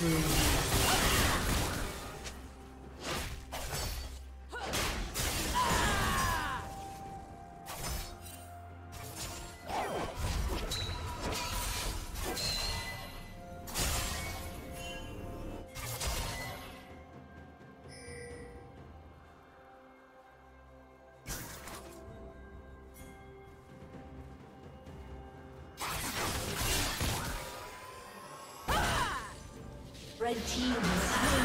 嗯。Red team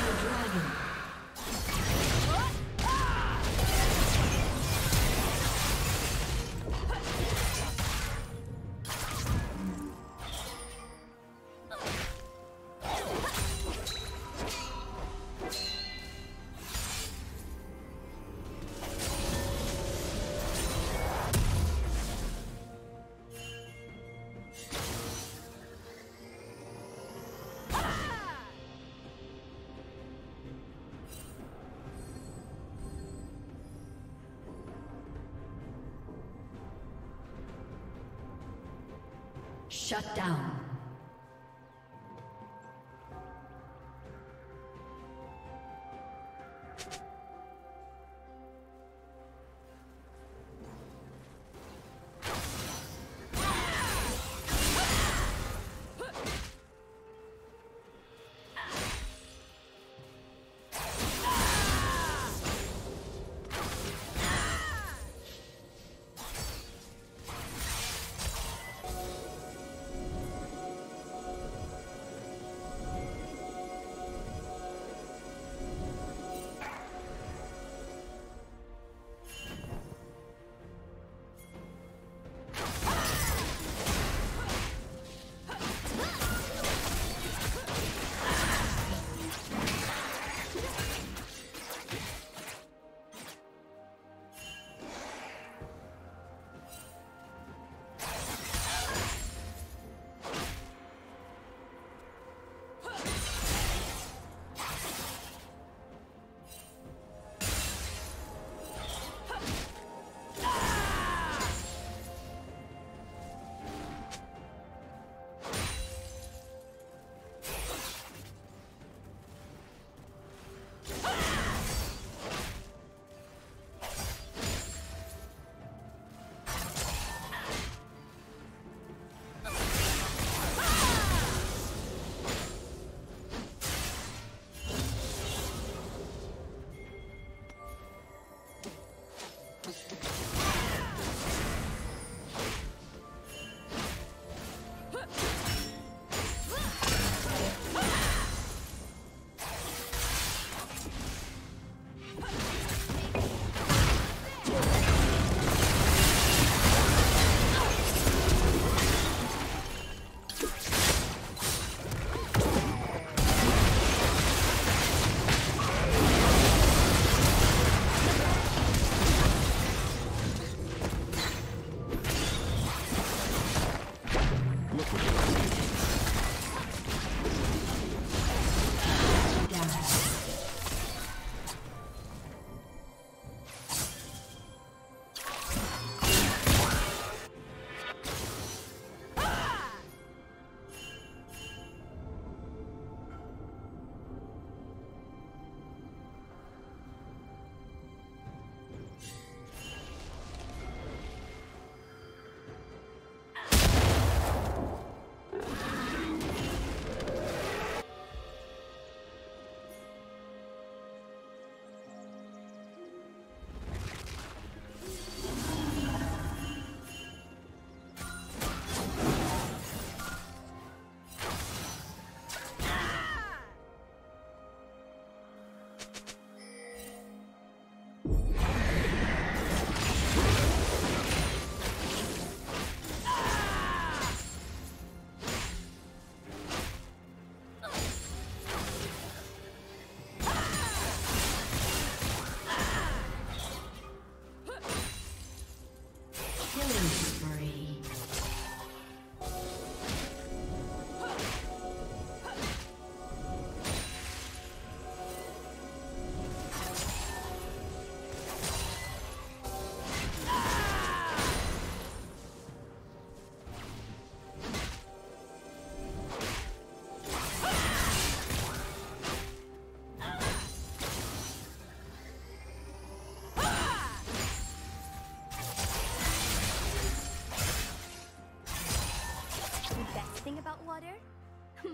Shut down.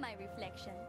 My reflection.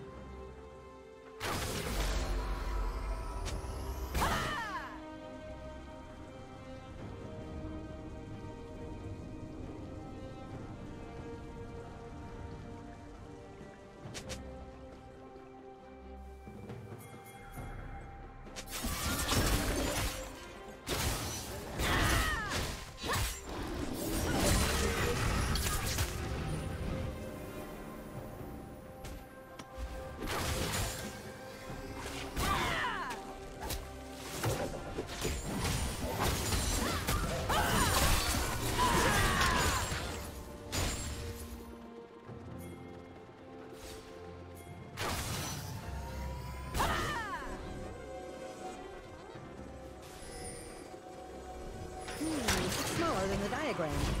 diagram.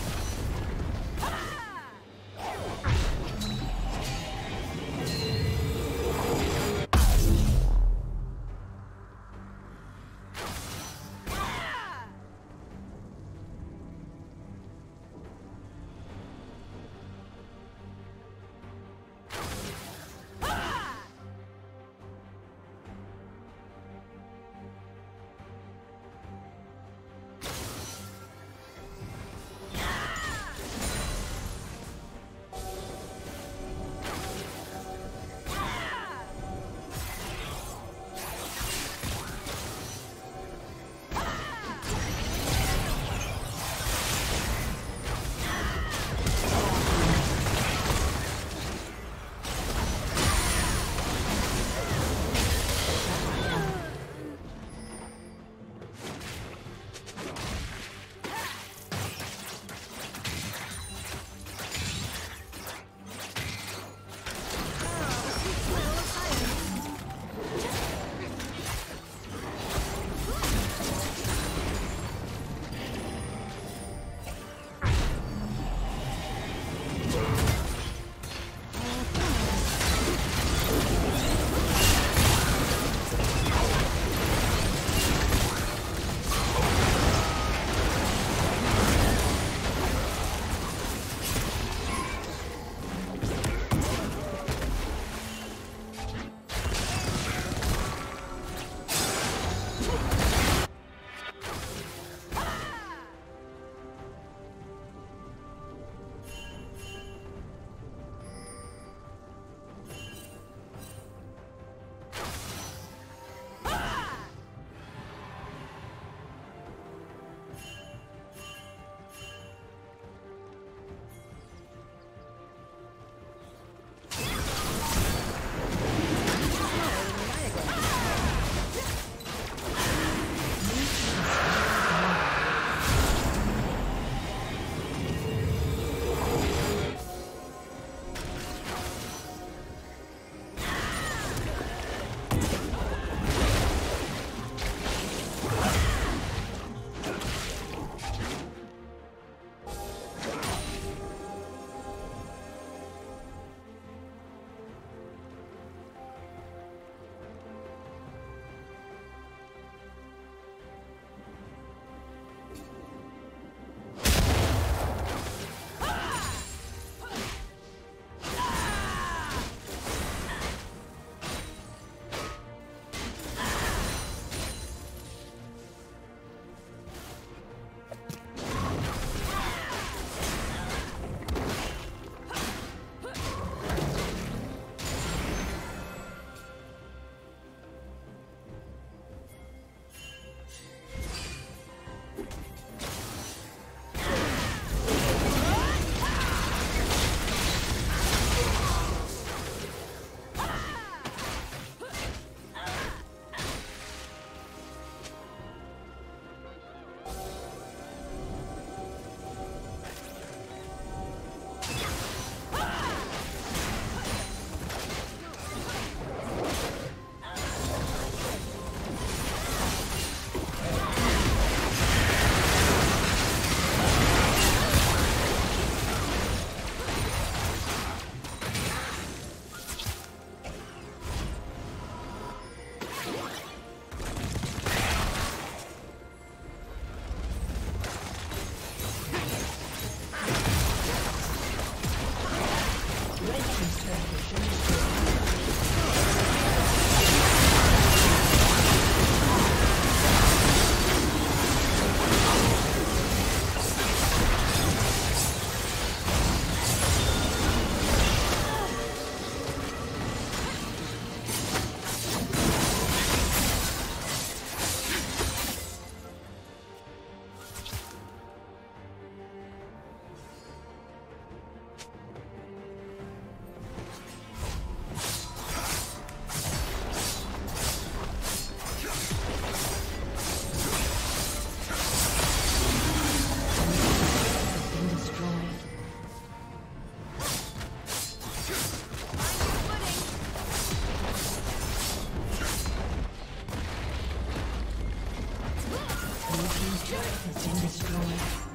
has been destroyed.